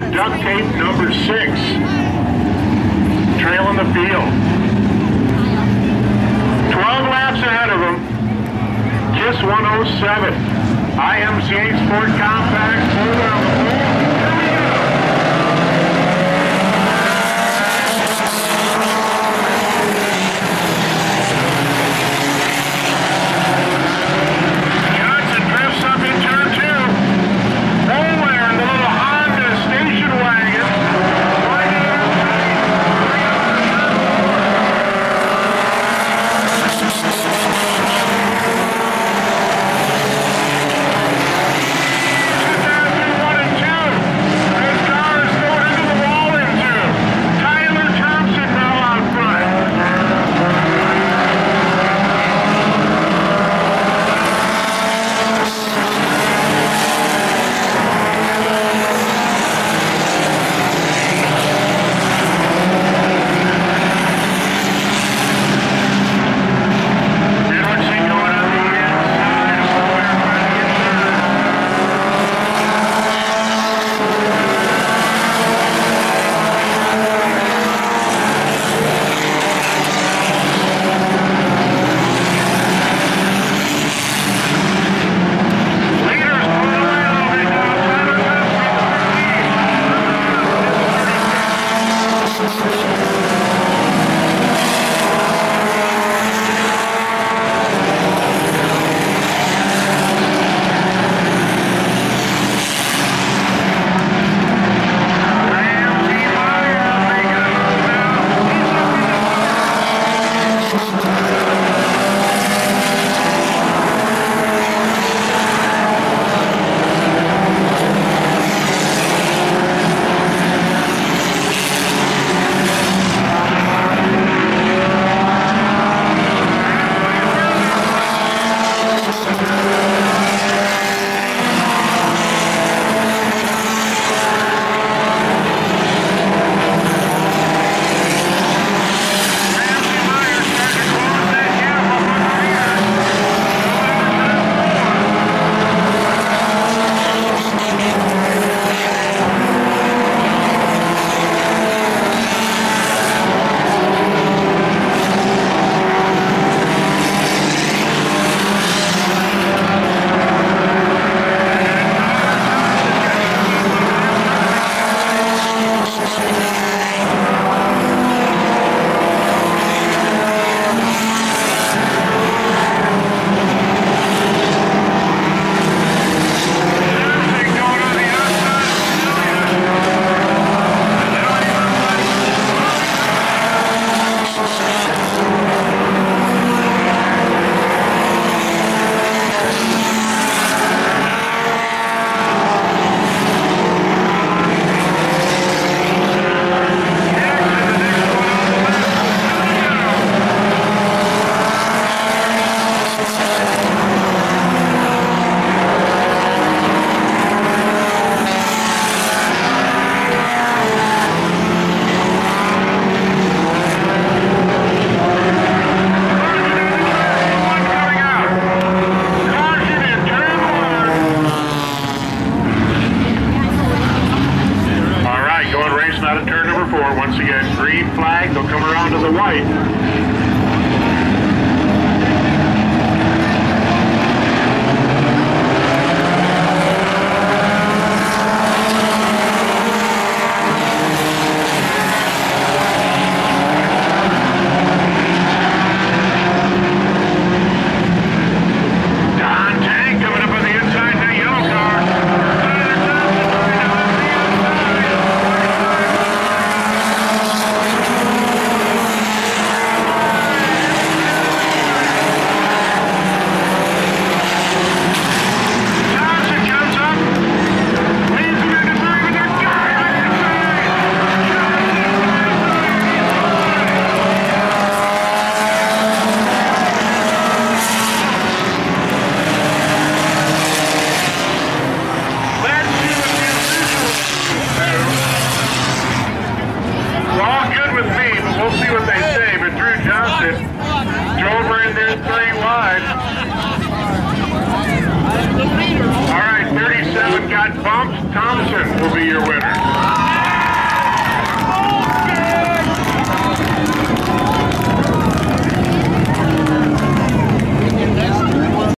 Duct tape number six, trailing the field. 12 laps ahead of him, KISS 107. IMCA Sport Compact, further on the.